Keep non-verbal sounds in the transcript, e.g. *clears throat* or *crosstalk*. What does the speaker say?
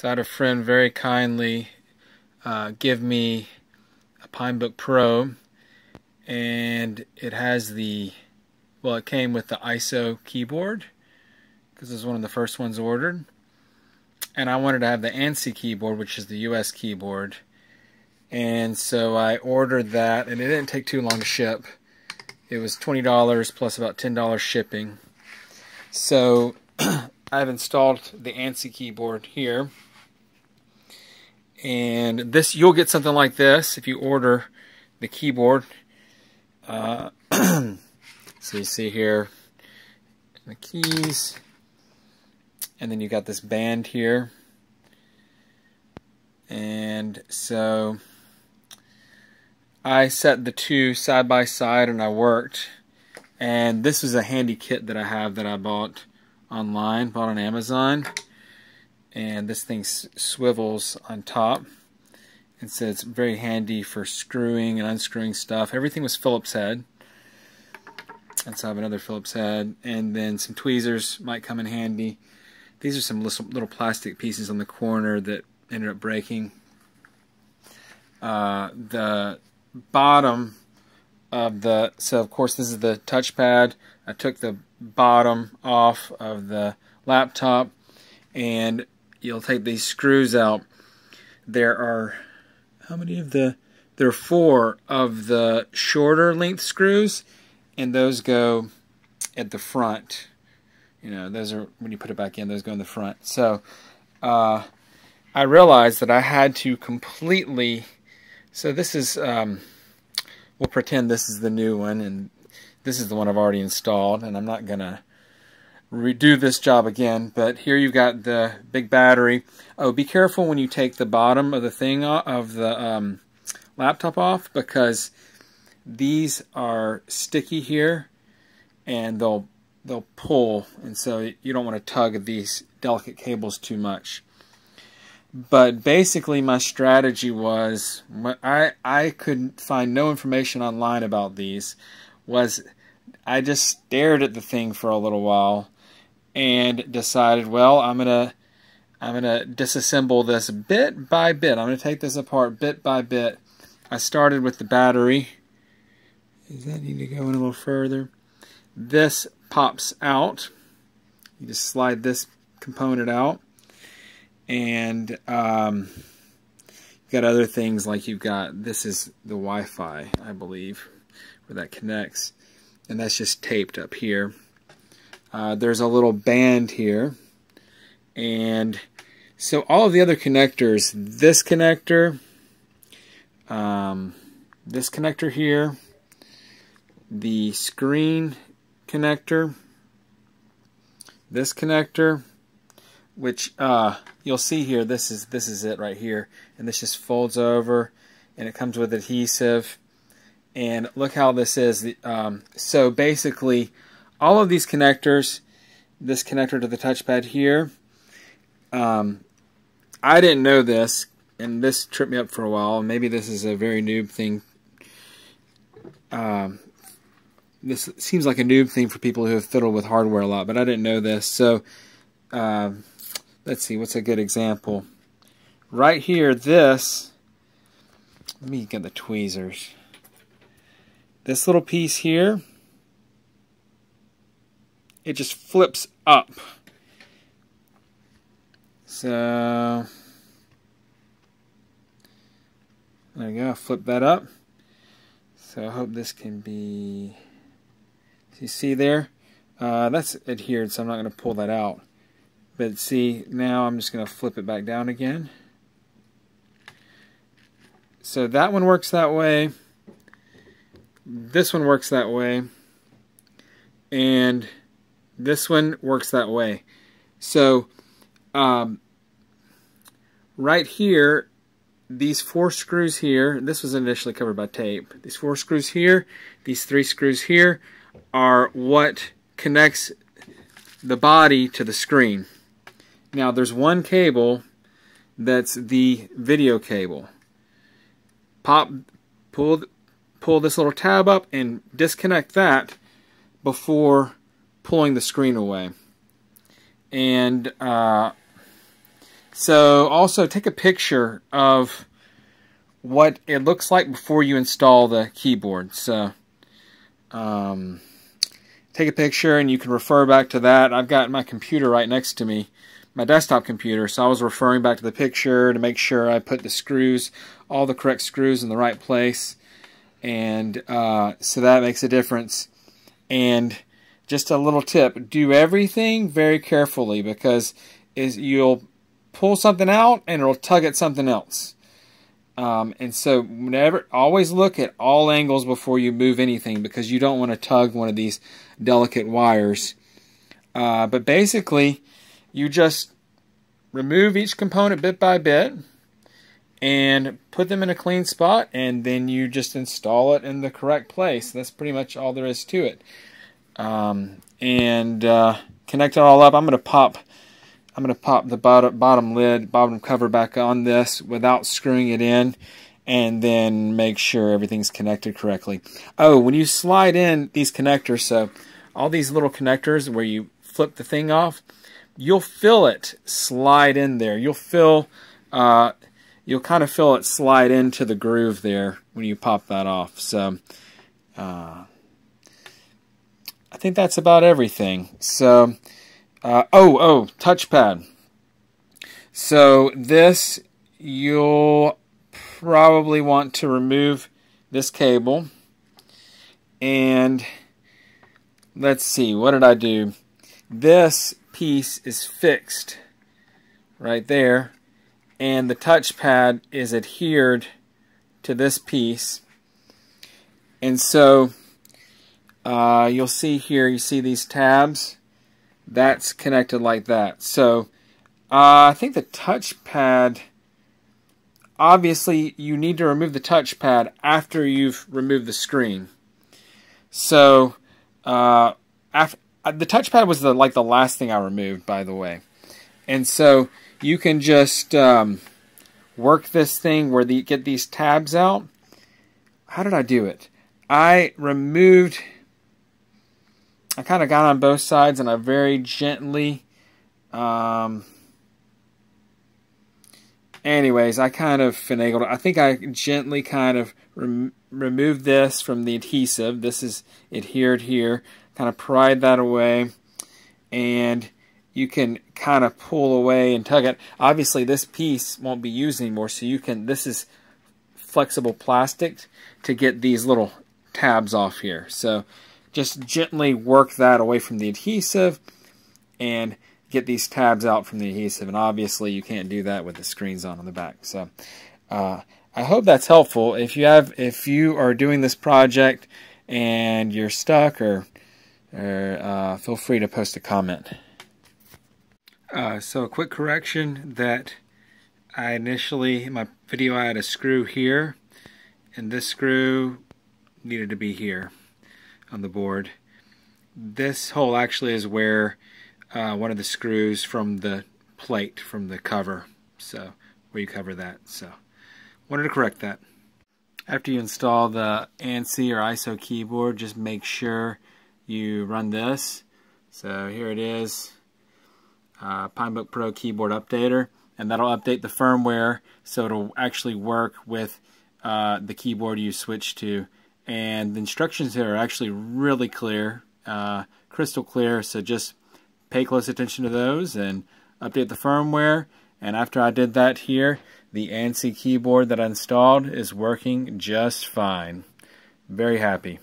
So I had a friend very kindly uh, give me a Pinebook Pro, and it has the well, it came with the ISO keyboard because it was one of the first ones ordered, and I wanted to have the ANSI keyboard, which is the US keyboard, and so I ordered that, and it didn't take too long to ship. It was twenty dollars plus about ten dollars shipping. So *clears throat* I've installed the ANSI keyboard here and this you'll get something like this if you order the keyboard. Uh, *clears throat* so you see here the keys. And then you got this band here. And so I set the two side by side and I worked. And this is a handy kit that I have that I bought online bought on Amazon and this thing swivels on top and so it's very handy for screwing and unscrewing stuff. Everything was Phillips head. And so I have another Phillips head. And then some tweezers might come in handy. These are some little, little plastic pieces on the corner that ended up breaking. Uh, the bottom of the so of course this is the touchpad. I took the bottom off of the laptop and you'll take these screws out. There are, how many of the, there are four of the shorter length screws, and those go at the front. You know, those are, when you put it back in, those go in the front. So, uh, I realized that I had to completely, so this is, um, we'll pretend this is the new one, and this is the one I've already installed, and I'm not to redo this job again. But here you've got the big battery. Oh, be careful when you take the bottom of the thing off, of the um, laptop off because these are sticky here and they'll they'll pull and so you don't want to tug these delicate cables too much. But basically my strategy was I I could find no information online about these was I just stared at the thing for a little while and decided, well, I'm gonna I'm gonna disassemble this bit by bit. I'm gonna take this apart bit by bit. I started with the battery. Does that need to go in a little further? This pops out. You just slide this component out, and um, you've got other things like you've got this is the Wi-Fi, I believe, where that connects, and that's just taped up here. Uh, there's a little band here. And so all of the other connectors, this connector, um, this connector here, the screen connector, this connector, which uh, you'll see here, this is this is it right here, and this just folds over, and it comes with adhesive, and look how this is. Um, so basically, all of these connectors, this connector to the touchpad here, um, I didn't know this, and this tripped me up for a while. Maybe this is a very noob thing. Um, this seems like a noob thing for people who have fiddled with hardware a lot, but I didn't know this. So, uh, let's see, what's a good example? Right here, this, let me get the tweezers. This little piece here, it just flips up. So there we go, flip that up. So I hope this can be, you see there? Uh, that's adhered, so I'm not going to pull that out. But see, now I'm just going to flip it back down again. So that one works that way. This one works that way. And this one works that way. So, um, right here, these four screws here, this was initially covered by tape. These four screws here, these three screws here, are what connects the body to the screen. Now, there's one cable that's the video cable. Pop, pull, pull this little tab up and disconnect that before pulling the screen away. And uh, So also take a picture of what it looks like before you install the keyboard. So um, take a picture and you can refer back to that. I've got my computer right next to me, my desktop computer, so I was referring back to the picture to make sure I put the screws, all the correct screws in the right place. And uh, so that makes a difference. And just a little tip, do everything very carefully because is you'll pull something out and it'll tug at something else. Um, and so never always look at all angles before you move anything because you don't want to tug one of these delicate wires. Uh, but basically, you just remove each component bit by bit and put them in a clean spot and then you just install it in the correct place. That's pretty much all there is to it. Um, and uh, connect it all up. I'm going to pop I'm going to pop the bottom, bottom lid, bottom cover back on this without screwing it in and then make sure everything's connected correctly. Oh, when you slide in these connectors, so all these little connectors where you flip the thing off, you'll feel it slide in there. You'll feel, uh, you'll kind of feel it slide into the groove there when you pop that off. So, uh, I think that's about everything. So, uh, oh, oh, touchpad. So this, you'll probably want to remove this cable. And let's see, what did I do? This piece is fixed right there. And the touchpad is adhered to this piece. And so uh, you'll see here, you see these tabs that's connected like that. So uh, I think the touchpad, obviously you need to remove the touchpad after you've removed the screen. So uh, after, uh, the touchpad was the like the last thing I removed, by the way. And so you can just um, work this thing where you get these tabs out. How did I do it? I removed I kind of got on both sides and I very gently, um, anyways, I kind of finagled I think I gently kind of rem removed this from the adhesive. This is adhered here. Kind of pried that away. And you can kind of pull away and tug it. Obviously, this piece won't be used anymore, so you can, this is flexible plastic to get these little tabs off here. So just gently work that away from the adhesive and get these tabs out from the adhesive. And obviously you can't do that with the screens on on the back. So uh, I hope that's helpful. If you have, if you are doing this project and you're stuck or, or uh, feel free to post a comment. Uh, so a quick correction that I initially, in my video I had a screw here and this screw needed to be here on the board. This hole actually is where uh, one of the screws from the plate from the cover, so where you cover that. So wanted to correct that. After you install the ANSI or ISO keyboard, just make sure you run this. So here it is, uh, Pinebook Pro Keyboard Updater, and that'll update the firmware so it'll actually work with uh, the keyboard you switch to and the instructions here are actually really clear, uh, crystal clear, so just pay close attention to those and update the firmware. And after I did that here, the ANSI keyboard that I installed is working just fine. Very happy.